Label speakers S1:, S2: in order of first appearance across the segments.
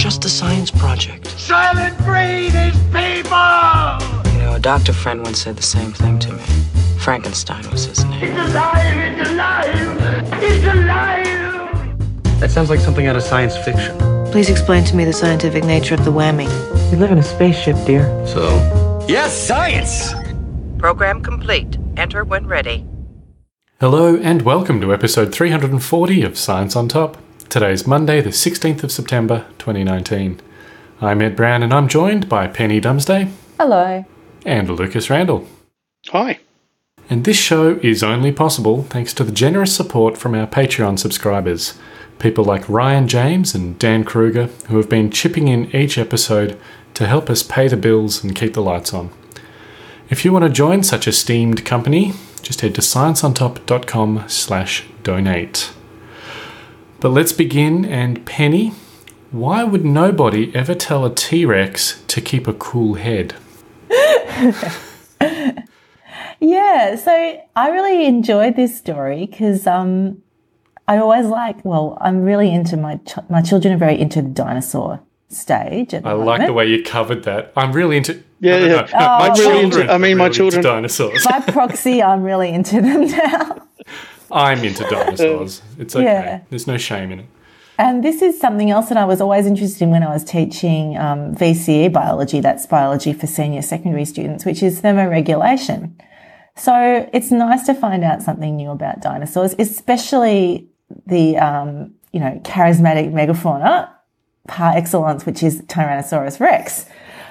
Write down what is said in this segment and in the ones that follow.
S1: just a science project.
S2: Soylent Green is people!
S1: You know, a doctor friend once said the same thing to me. Frankenstein was his name.
S2: It's alive! It's alive! It's alive!
S3: That sounds like something out of science fiction.
S4: Please explain to me the scientific nature of the whammy.
S1: We live in a spaceship, dear.
S3: So? Yes, science!
S5: Program complete. Enter when ready.
S6: Hello and welcome to episode 340 of Science on Top. Today's Monday, the 16th of September, 2019. I'm Ed Brown and I'm joined by Penny Dumsday.
S7: Hello.
S6: And Lucas Randall.
S8: Hi.
S6: And this show is only possible thanks to the generous support from our Patreon subscribers. People like Ryan James and Dan Kruger, who have been chipping in each episode to help us pay the bills and keep the lights on. If you want to join such esteemed company, just head to scienceontop.com slash donate. But let's begin, and Penny, why would nobody ever tell a T-Rex to keep a cool head?
S7: Yeah, so I really enjoyed this story because um, I always like. Well, I'm really into my ch- my children are very into the dinosaur stage. At the
S6: I like the way you covered that. I'm really into.
S8: Yeah,
S6: no, no,
S8: yeah.
S6: no, no,
S7: Oh,
S6: my
S7: I'm
S8: really
S6: children.
S8: into- I mean, my
S6: really
S8: children-
S6: Into dinosaurs.
S7: By proxy, I'm really into them now.
S6: I'm into dinosaurs. It's okay.
S7: Yeah.
S6: There's no shame in it.
S7: And this is something else that I was always interested in when I was teaching um, VCE biology. That's biology for senior secondary students, which is thermoregulation. So it's nice to find out something new about dinosaurs, especially the um, you know charismatic megafauna par excellence, which is Tyrannosaurus rex.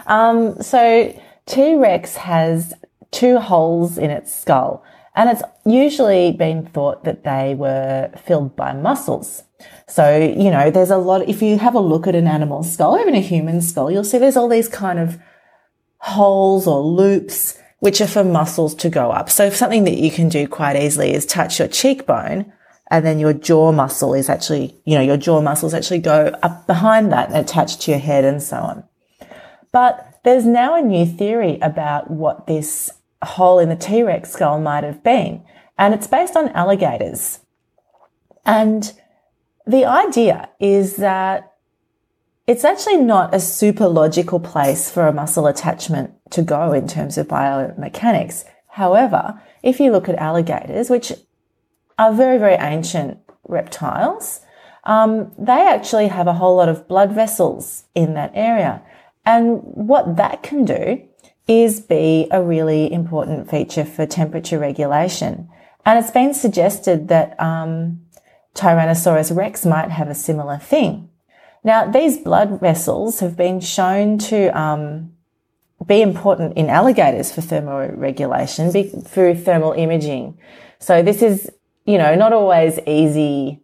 S7: Um, so T Rex has two holes in its skull, and it's usually been thought that they were filled by muscles. So, you know, there's a lot, if you have a look at an animal skull, even a human skull, you'll see there's all these kind of holes or loops which are for muscles to go up. So something that you can do quite easily is touch your cheekbone and then your jaw muscle is actually, you know, your jaw muscles actually go up behind that and attach to your head and so on. But there's now a new theory about what this hole in the T-Rex skull might have been. And it's based on alligators. And the idea is that it's actually not a super logical place for a muscle attachment to go in terms of biomechanics. However, if you look at alligators, which are very, very ancient reptiles, um, they actually have a whole lot of blood vessels in that area. And what that can do is be a really important feature for temperature regulation. And it's been suggested that um, Tyrannosaurus rex might have a similar thing. Now, these blood vessels have been shown to um, be important in alligators for thermoregulation be- through thermal imaging. So this is, you know, not always easy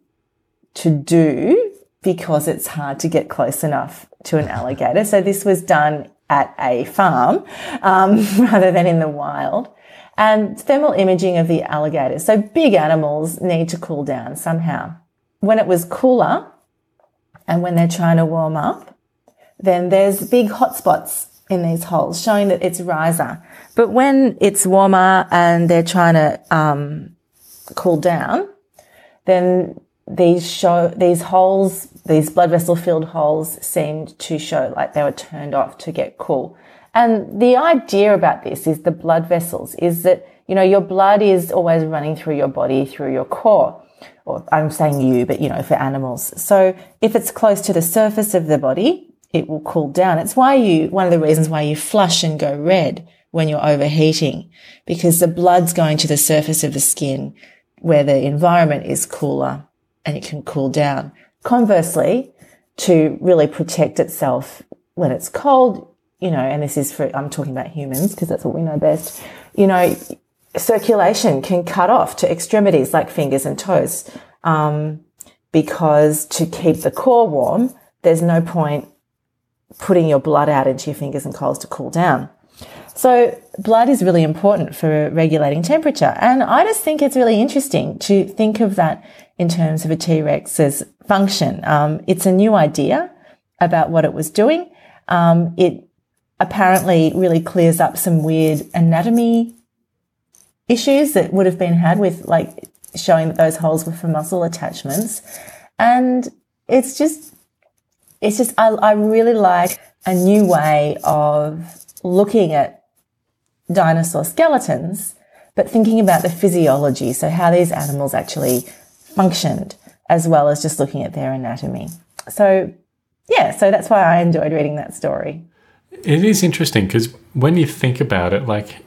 S7: to do because it's hard to get close enough to an alligator. So this was done at a farm um, rather than in the wild. And thermal imaging of the alligators. So big animals need to cool down somehow. When it was cooler and when they're trying to warm up, then there's big hot spots in these holes showing that it's riser. But when it's warmer and they're trying to um, cool down, then these show these holes, these blood vessel filled holes seemed to show like they were turned off to get cool. And the idea about this is the blood vessels is that, you know, your blood is always running through your body, through your core. Or I'm saying you, but you know, for animals. So if it's close to the surface of the body, it will cool down. It's why you, one of the reasons why you flush and go red when you're overheating, because the blood's going to the surface of the skin where the environment is cooler and it can cool down. Conversely, to really protect itself when it's cold, you know, and this is for, I'm talking about humans because that's what we know best, you know, circulation can cut off to extremities like fingers and toes. Um, because to keep the core warm, there's no point putting your blood out into your fingers and coals to cool down. So blood is really important for regulating temperature. And I just think it's really interesting to think of that in terms of a T-Rex's function. Um, it's a new idea about what it was doing. Um, it apparently really clears up some weird anatomy issues that would have been had with like showing that those holes were for muscle attachments. And it's just, it's just, I, I really like a new way of looking at dinosaur skeletons, but thinking about the physiology. So how these animals actually functioned as well as just looking at their anatomy. So yeah, so that's why I enjoyed reading that story.
S6: It is interesting because when you think about it, like,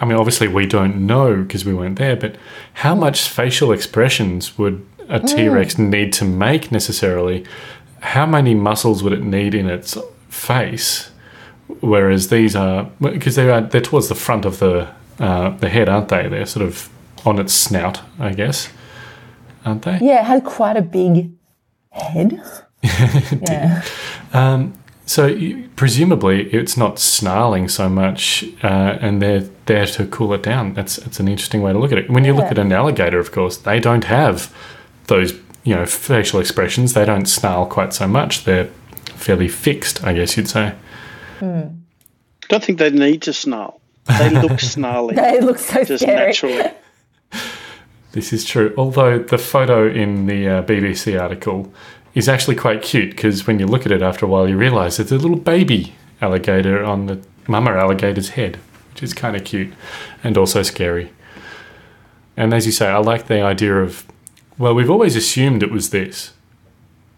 S6: I mean, obviously we don't know because we weren't there, but how much facial expressions would a mm. T Rex need to make necessarily? How many muscles would it need in its face? Whereas these are because they are they're towards the front of the uh, the head, aren't they? They're sort of on its snout, I guess, aren't they?
S7: Yeah, it had quite a big head. yeah.
S6: So you, presumably it's not snarling so much, uh, and they're there to cool it down. That's that's an interesting way to look at it. When you look at an alligator, of course, they don't have those you know facial expressions. They don't snarl quite so much. They're fairly fixed, I guess you'd say.
S8: Don't think they need to snarl. They look snarly,
S7: They look so
S8: just
S7: scary.
S8: naturally.
S6: This is true. Although the photo in the uh, BBC article is actually quite cute because when you look at it after a while, you realise it's a little baby alligator on the mama alligator's head, which is kind of cute and also scary. And as you say, I like the idea of, well, we've always assumed it was this,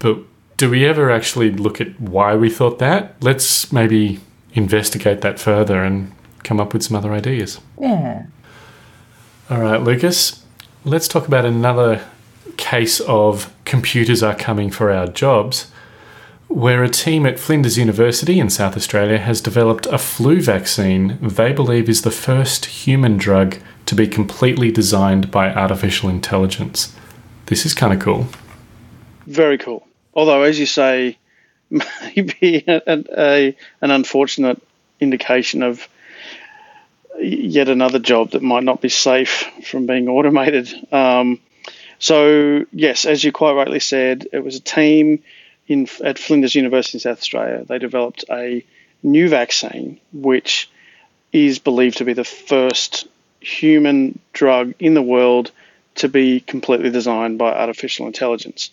S6: but do we ever actually look at why we thought that? Let's maybe investigate that further and come up with some other ideas.
S7: Yeah.
S6: All right, Lucas, let's talk about another case of computers are coming for our jobs, where a team at Flinders University in South Australia has developed a flu vaccine they believe is the first human drug to be completely designed by artificial intelligence. This is kind of cool.
S8: Very cool. Although, as you say, maybe a, a, an unfortunate indication of yet another job that might not be safe from being automated. Um, so, yes, as you quite rightly said, it was a team in at Flinders University in South Australia. They developed a new vaccine, which is believed to be the first human drug in the world to be completely designed by artificial intelligence.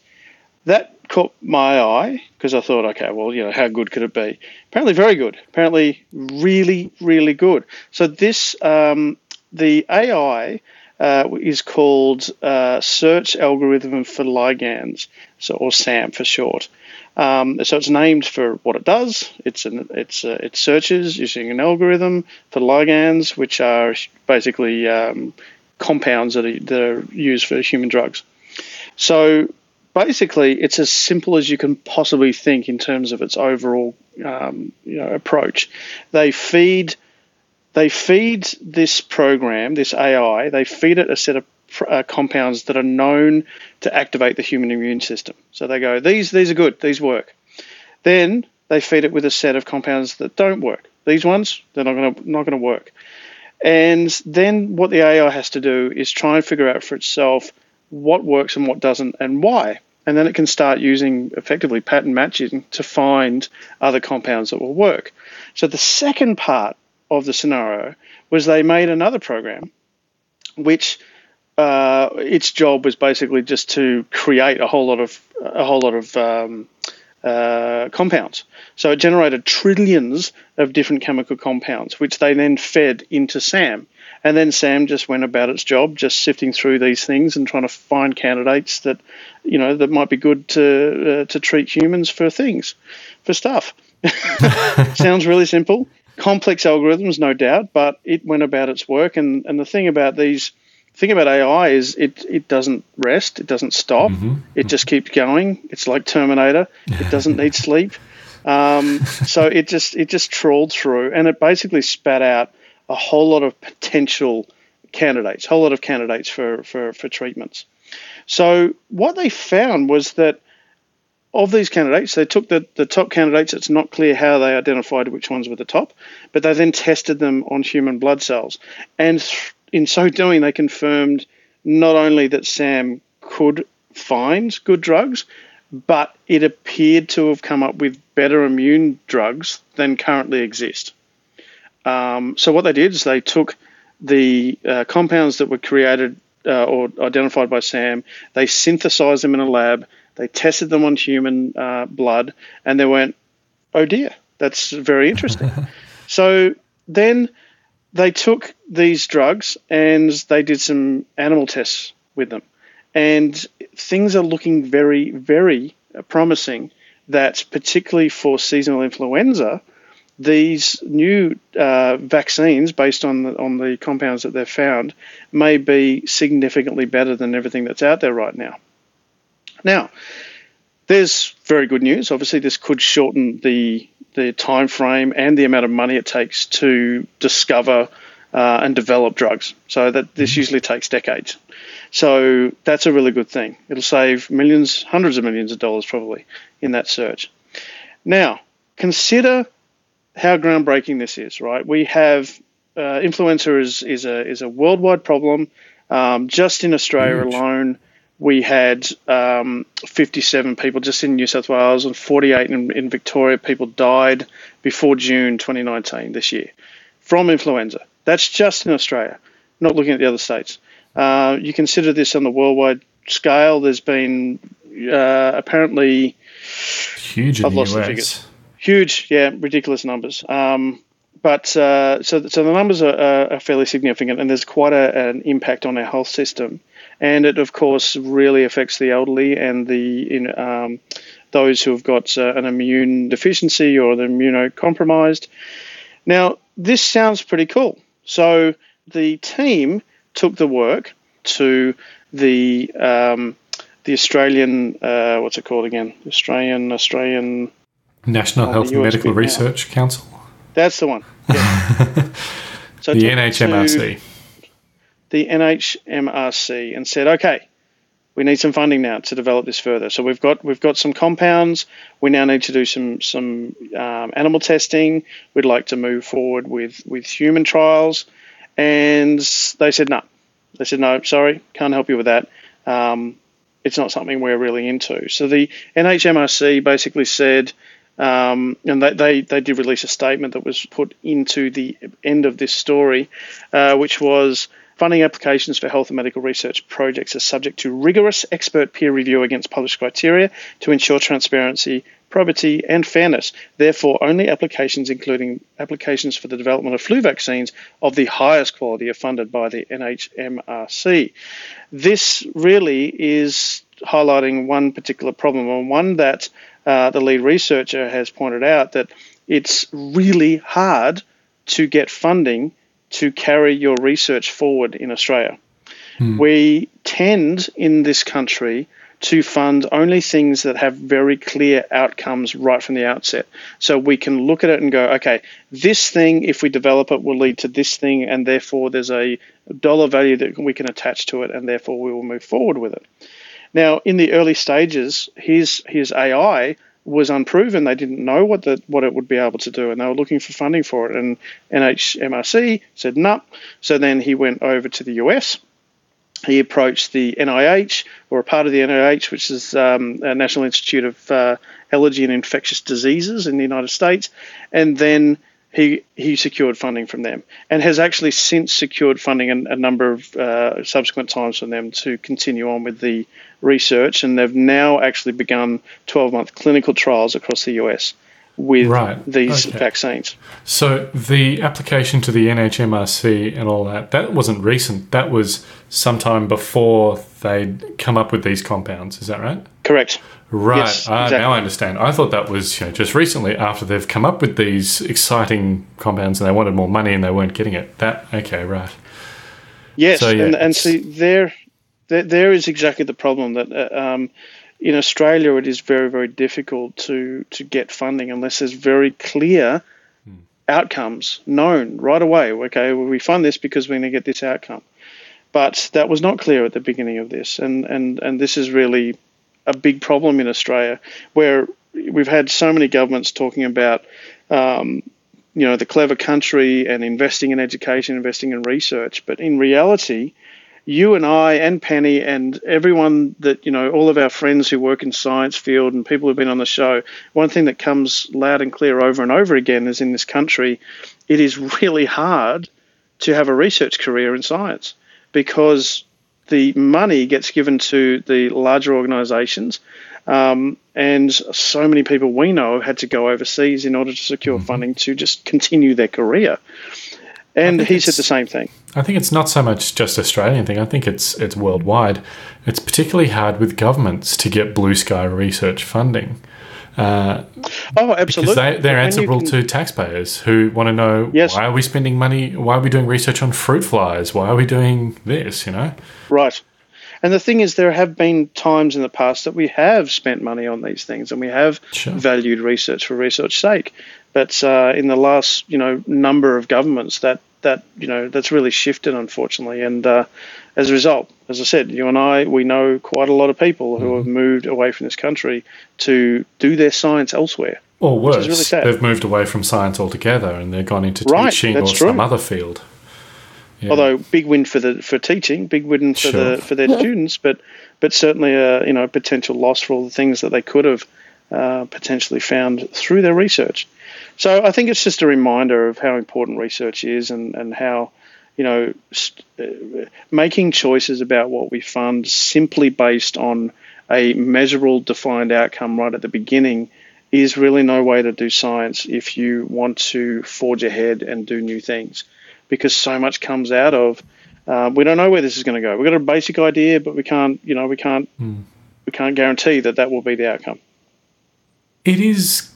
S8: That caught my eye because I thought, okay, well, you know, how good could it be? Apparently, very good. Apparently, really, really good. So this, um, the AI uh, is called uh, Search Algorithm for Ligands, so or SAM for short. Um, so it's named for what it does. It's an, it's uh, it searches using an algorithm for ligands, which are basically um, compounds that are, that are used for human drugs. So basically, it's as simple as you can possibly think in terms of its overall um, you know, approach. They feed they feed this program, this AI, they feed it a set of uh, compounds that are known to activate the human immune system. So they go, these these are good, these work. Then they feed it with a set of compounds that don't work. These ones, they're not going to not going to work. And then what the AI has to do is try and figure out for itself what works and what doesn't and why. And then it can start using effectively pattern matching to find other compounds that will work. So the second part of the scenario was they made another program which uh, its job was basically just to create a whole lot of a whole lot of um, uh, compounds. So it generated trillions of different chemical compounds, which they then fed into SAM. And then SAM just went about its job, just sifting through these things and trying to find candidates that, you know, that might be good to uh, to treat humans for things, for stuff. Sounds really simple, complex algorithms, no doubt, but it went about its work. And, and the thing about these, thing about AI is it it doesn't rest, it doesn't stop, it just keeps going. It's like Terminator. It doesn't need sleep. Um, so it just it just trawled through, and it basically spat out a whole lot of potential candidates, whole lot of candidates for for, for treatments. So what they found was that of these candidates, they took the, the top candidates. It's not clear how they identified which ones were the top, but they then tested them on human blood cells. And th- in so doing, they confirmed not only that SAM could find good drugs, but it appeared to have come up with better immune drugs than currently exist. Um, so what they did is they took the uh, compounds that were created uh, or identified by SAM, they synthesized them in a lab, They tested them on human uh, blood, and they went, "Oh dear, that's very interesting." so then they took these drugs and they did some animal tests with them, and things are looking very, very promising. That particularly for seasonal influenza, these new uh, vaccines, based on the, on the compounds that they've found, may be significantly better than everything that's out there right now. Now, there's very good news. Obviously, this could shorten the the time frame and the amount of money it takes to discover uh, and develop drugs. So that this usually takes decades. So that's a really good thing. It'll save millions, hundreds of millions of dollars probably in that search. Now, consider how groundbreaking this is. Right, we have uh, influenza is is a is a worldwide problem. Um, just in Australia
S6: Huge.
S8: alone, we had um, 57 people just in New South Wales and 48 in, in Victoria. People died before June 2019 this year from influenza. That's just in Australia, not looking at the other states. Uh, you consider this on the worldwide scale. There's been uh, apparently
S6: Huge
S8: I've lost the figures. huge, yeah, ridiculous numbers. Um, but uh, so, so the numbers are, are, are fairly significant, and there's quite a, an impact on our health system, and it of course really affects the elderly and the in, um, those who have got uh, an immune deficiency or they're immunocompromised. Now, this sounds pretty cool. So the team took the work to the um, the Australian uh, what's it called again? Australian Australian
S6: National
S8: Oh,
S6: Health and Medical
S8: bit now.
S6: Research Council.
S8: That's the one. Yeah. so
S6: The
S8: took to
S6: NHMRC.
S8: The NHMRC and said, okay, we need some funding now to develop this further. So we've got we've got some compounds. We now need to do some some um, animal testing. We'd like to move forward with with human trials, and they said no. They said no, sorry, can't help you with that. Um, it's not something we're really into. So the NHMRC basically said, um, and they, they, they did release a statement that was put into the end of this story, uh, which was funding applications for health and medical research projects are subject to rigorous expert peer review against published criteria to ensure transparency, probity, and fairness. Therefore, only applications including applications for the development of flu vaccines of the highest quality are funded by the NHMRC. This really is highlighting one particular problem, and one that uh, the lead researcher has pointed out that it's really hard to get funding to carry your research forward in Australia. Hmm. We tend in this country to fund only things that have very clear outcomes right from the outset. So we can look at it and go, okay, this thing, if we develop it, will lead to this thing, and therefore there's a dollar value that we can attach to it, and therefore we will move forward with it. Now, in the early stages, here's, his AI was unproven. They didn't know what the what it would be able to do, and they were looking for funding for it. And NHMRC said no. So then he went over to the US. He approached the NIH or a part of the NIH, which is um, a National Institute of uh, Allergy and Infectious Diseases in the United States, and then he he secured funding from them and has actually since secured funding a, a number of uh, subsequent times from them to continue on with the research and they've now actually begun 12 month clinical trials across the US with
S6: Right,
S8: these
S6: okay.
S8: vaccines.
S6: So the application to the NHMRC and all that, that wasn't recent. That was sometime before they'd come up with these compounds. Is that right?
S8: Correct.
S6: Right.
S8: Yes,
S6: ah,
S8: exactly.
S6: Now I understand. I thought that was you know, just recently after they've come up with these exciting compounds and they wanted more money and they weren't getting it. That okay, right.
S8: Yes,
S6: So, yeah,
S8: and, and see there, there, there is exactly the problem that uh, um, in Australia it is very very difficult to to get funding unless there's very clear outcomes known right away. Okay, well, we fund this because we're going to get this outcome, but that was not clear at the beginning of this, and and and this is really a big problem in Australia where we've had so many governments talking about. Um, you know the clever country and investing in education, investing in research. But in reality, you and I and Penny and everyone that you know, all of our friends who work in science field and people who've been on the show, one thing that comes loud and clear over and over again is in this country, it is really hard to have a research career in science because the money gets given to the larger organisations. Um, and so many people we know had to go overseas in order to secure funding to just continue their career. And he said the same thing.
S6: I think it's not so much just Australian thing. I think it's it's worldwide. It's particularly hard with governments to get blue sky research funding
S8: Oh,
S6: because
S8: absolutely.
S6: they, they're answerable
S8: can-
S6: to taxpayers who want to know
S8: Yes.
S6: why are we spending money? Why are we doing research on fruit flies? Why are we doing this? You know,
S8: Right. And the thing is, there have been times in the past that we have spent money on these things and we have
S6: Sure.
S8: valued research for research's sake. But uh, in the last, you know, number of governments, that that you know that's really shifted, unfortunately. And uh, as a result, as I said, you and I, we know quite a lot of people who have moved away from this country to do their science elsewhere.
S6: or worse,
S8: really
S6: they've moved away from science altogether and they've gone into
S8: Right,
S6: teaching or
S8: that's
S6: some other field. Yeah.
S8: Although big win for the for teaching, big win for
S6: Sure.
S8: the for their students, but but certainly a you know potential loss for all the things that they could have uh, potentially found through their research. So I think it's just a reminder of how important research is and and how you know st- uh, making choices about what we fund simply based on a measurable defined outcome right at the beginning is really no way to do science if you want to forge ahead and do new things because so much comes out of uh, we don't know where this is going to go. We've got a basic idea, but we can't, you know, we can't, we can't guarantee that that will be the outcome.
S6: It is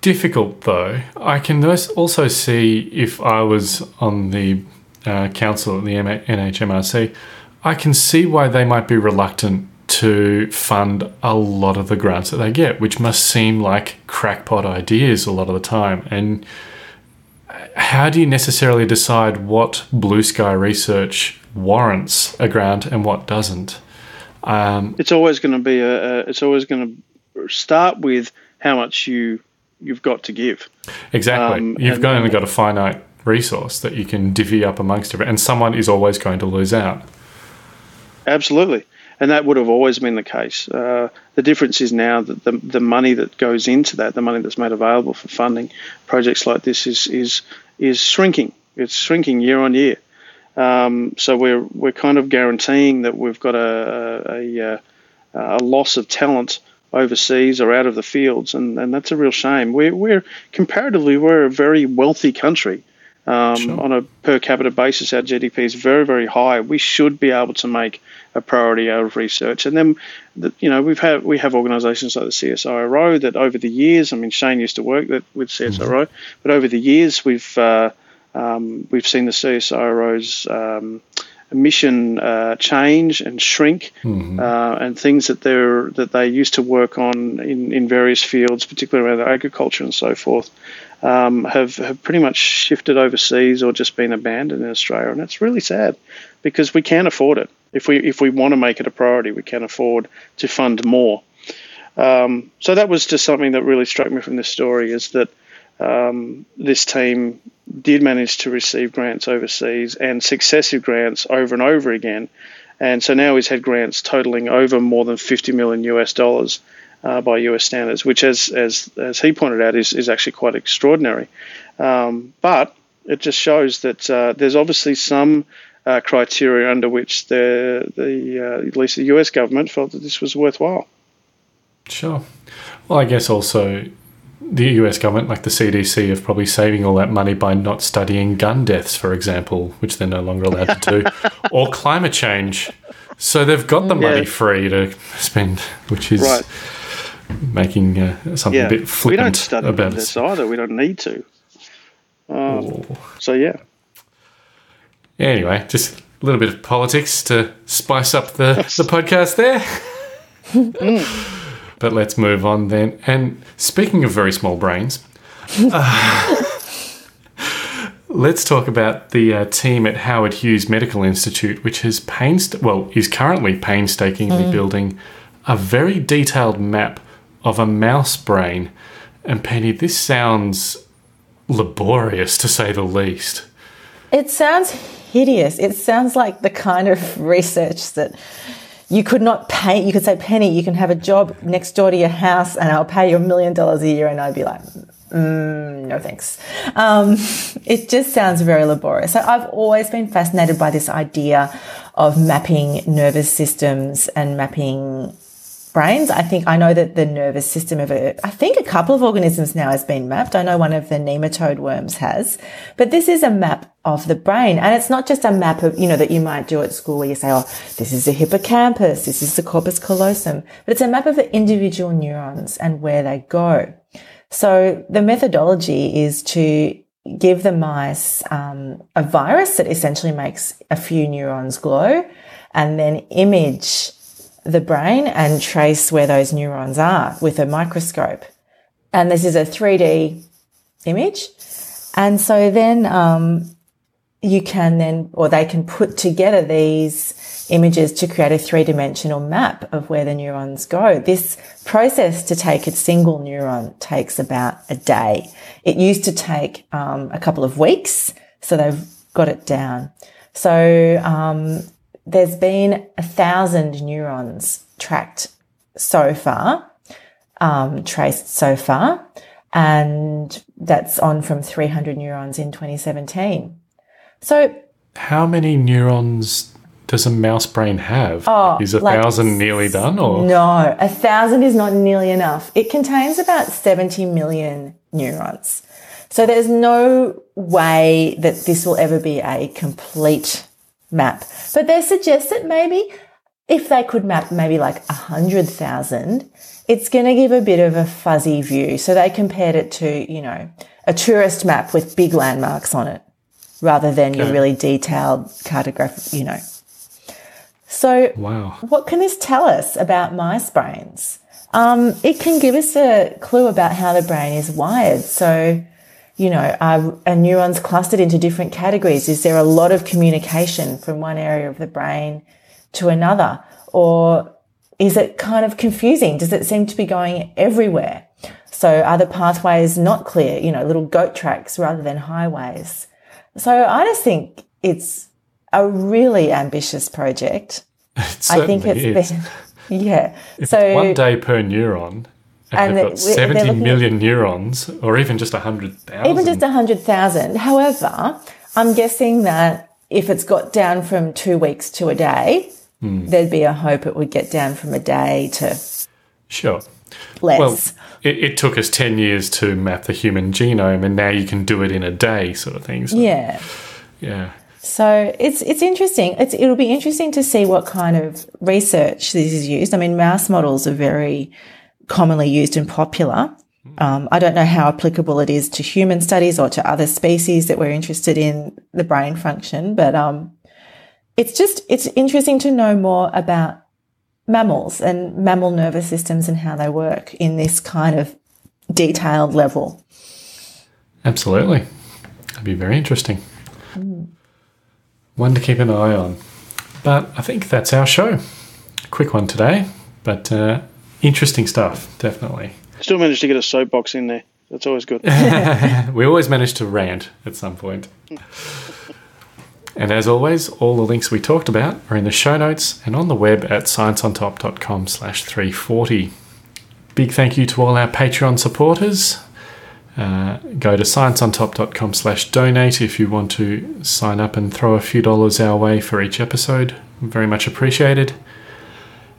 S6: difficult, though. I can also see if I was on the uh, council at the NHMRC, I can see why they might be reluctant to fund a lot of the grants that they get, which must seem like crackpot ideas a lot of the time. And how do you necessarily decide what blue sky research warrants a grant and what doesn't? Um,
S8: It's always going to be a, a it's always going to start with how much you you've got to give.
S6: Exactly.
S8: Um,
S6: You've got, only got a finite resource that you can divvy up amongst everyone, and someone is always going to lose out.
S8: Absolutely. And that would have always been the case. Uh, the difference is now that the, the money that goes into that, the money that's made available for funding projects like this, is is is shrinking. It's shrinking year on year. Um, so we're we're kind of guaranteeing that we've got a a, a, a loss of talent overseas or out of the fields, and, and that's a real shame. We're we're comparatively we're a very wealthy country. Um,
S6: Sure.
S8: On a per capita basis, our GDP is very, very high. We should be able to make a priority out of research. And then, the, you know, we've had we have organisations like the CSIRO that over the years, I mean, Shane used to work that with CSIRO, but over the years we've uh, um, we've seen the CSIRO's um, mission uh, change and shrink, uh, and things that they're that they used to work on in, in various fields, particularly around agriculture and so forth, um, have have pretty much shifted overseas or just been abandoned in Australia, and it's really sad because we can't afford it. If we if we want to make it a priority, we can afford to fund more. Um, so that was just something that really struck me from this story is that um, this team did manage to receive grants overseas and successive grants over and over again. And so now he's had grants totaling over more than 50 million US dollars uh, by US standards, which, as, as, as he pointed out, is, is actually quite extraordinary. Um, but it just shows that uh, there's obviously some uh, criteria under which the, the uh, at least the US government felt that this was worthwhile.
S6: Sure. Well, I guess also the US government, like the CDC, are probably saving all that money by not studying gun deaths, for example, which they're no longer allowed to do, or climate change. So they've got the money
S8: Yeah.
S6: free to spend, which is
S8: Right.
S6: Making uh, something
S8: Yeah,
S6: a bit flippant
S8: we
S6: flippant
S8: don't study
S6: about
S8: this
S6: it.
S8: either. We don't need to. Um, so yeah,
S6: Anyway, just a little bit of politics to spice up the, the podcast there. but let's move on then. And speaking of very small brains, uh, let's talk about the uh, team at Howard Hughes Medical Institute, which has painst well is currently painstakingly building a very detailed map of a mouse brain. And Penny, this sounds laborious to say the least.
S7: It sounds hideous. It sounds like the kind of research that you could not pay. You could say, Penny, you can have a job next door to your house and I'll pay you a million dollars a year. And I'd be like, mm, no thanks. Um, it just sounds very laborious. So I've always been fascinated by this idea of mapping nervous systems and mapping brains. I think I know that the nervous system of a, I think a couple of organisms now has been mapped. I know one of the nematode worms has, but this is a map of the brain. And it's not just a map of, you know, that you might do at school where you say, oh, this is the hippocampus, this is the corpus callosum, but it's a map of the individual neurons and where they go. So the methodology is to give the mice um, a virus that essentially makes a few neurons glow and then image the brain and trace where those neurons are with a microscope. And this is a 3D image. And so then um, you can then, or they can put together these images to create a three dimensional map of where the neurons go. This process to take a single neuron takes about a day. It used to take um, a couple of weeks, so they've got it down. So um, there's been a thousand neurons tracked so far, um, traced so far, and that's on from 300 neurons in 2017. So,
S6: how many neurons does a mouse brain have?
S7: Oh,
S6: is a
S7: like-
S6: thousand nearly done, or
S7: no, a thousand is not nearly enough. It contains about 70 million neurons. So there's no way that this will ever be a complete map. But they suggest that maybe if they could map maybe like a hundred thousand, it's going to give a bit of a fuzzy view. So they compared it to, you know, a tourist map with big landmarks on it rather than your really detailed cartograph, you know. So
S6: wow?
S7: what can this tell us about mice brains? Um, it can give us a clue about how the brain is wired. So, you know, are, are neurons clustered into different categories? Is there a lot of communication from one area of the brain to another? Or is it kind of confusing? Does it seem to be going everywhere? So are the pathways not clear, you know, little goat tracks rather than highways? So I just think it's a really ambitious project. I think it's
S6: is.
S7: been, yeah.
S6: If
S7: so
S6: it's one day per neuron, and, they've got
S7: they're
S6: seventy
S7: looking at-
S6: neurons, or even just hundred thousand.
S7: even just 100,000. However, I'm guessing that if it's got down from two weeks to a day,
S6: Hmm.
S7: there'd be a hope it would get down from a day to
S6: sure.
S7: less.
S6: Well, it, it took us 10 years to map the human genome, and now you can do it in a day, sort of thing. So,
S7: yeah.
S6: yeah.
S7: So it's it's interesting. It's it'll be interesting to see what kind of research this is used. I mean, mouse models are very commonly used and popular. Um, I don't know how applicable it is to human studies or to other species that we're interested in the brain function, but um, it's just it's interesting to know more about mammals and mammal nervous systems and how they work in this kind of detailed level.
S6: Absolutely. That'd be very interesting. One to keep an eye on. But I think that's our show. Quick one today, but uh, interesting stuff, definitely.
S8: Still managed to get a soapbox in there. That's always good.
S6: We always manage to rant at some point. And as always, all the links we talked about are in the show notes and on the web at scienceontop.com slash 340. Big thank you to all our Patreon supporters. Uh, go to scienceontop.com slash donate if you want to sign up and throw a few dollars our way for each episode. Very much appreciated.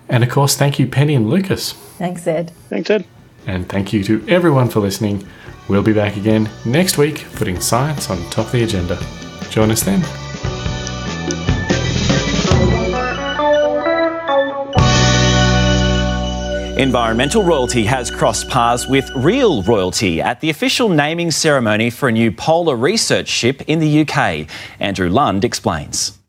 S6: And of course, thank you, Penny and Lucas.
S7: Thanks, Ed.
S8: Thanks, Ed.
S6: And thank you to everyone for listening. We'll be back again next week, putting science on top of the agenda. Join us then.
S9: Environmental royalty has crossed paths with real royalty at the official naming ceremony for a new polar research ship in the UK. Andrew Lund explains.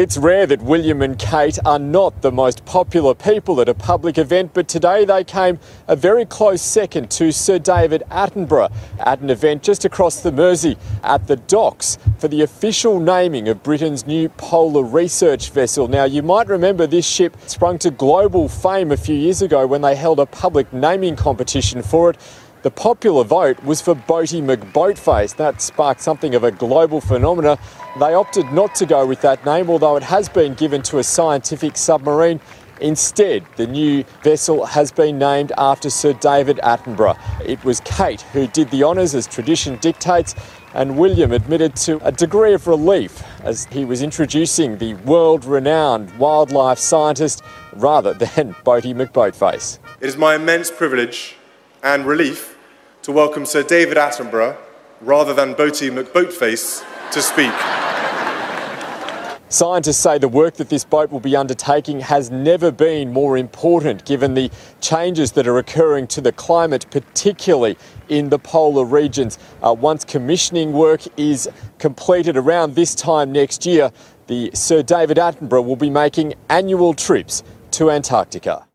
S10: It's rare that William and Kate are not the most popular people at a public event, but today they came a very close second to Sir David Attenborough at an event just across the Mersey at the docks for the official naming of Britain's new polar research vessel. Now, you might remember this ship sprung to global fame a few years ago when they held a public naming competition for it. The popular vote was for Boaty McBoatface. That sparked something of a global phenomena. They opted not to go with that name, although it has been given to a scientific submarine. Instead, the new vessel has been named after Sir David Attenborough. It was Kate who did the honours as tradition dictates, and William admitted to a degree of relief as he was introducing the world renowned wildlife scientist rather than Boaty McBoatface.
S11: It is my immense privilege and relief to welcome Sir David Attenborough rather than Boaty McBoatface to speak.
S10: Scientists say the work that this boat will be undertaking has never been more important given the changes that are occurring to the climate, particularly in the polar regions. Uh, once commissioning work is completed around this time next year, the Sir David Attenborough will be making annual trips to Antarctica.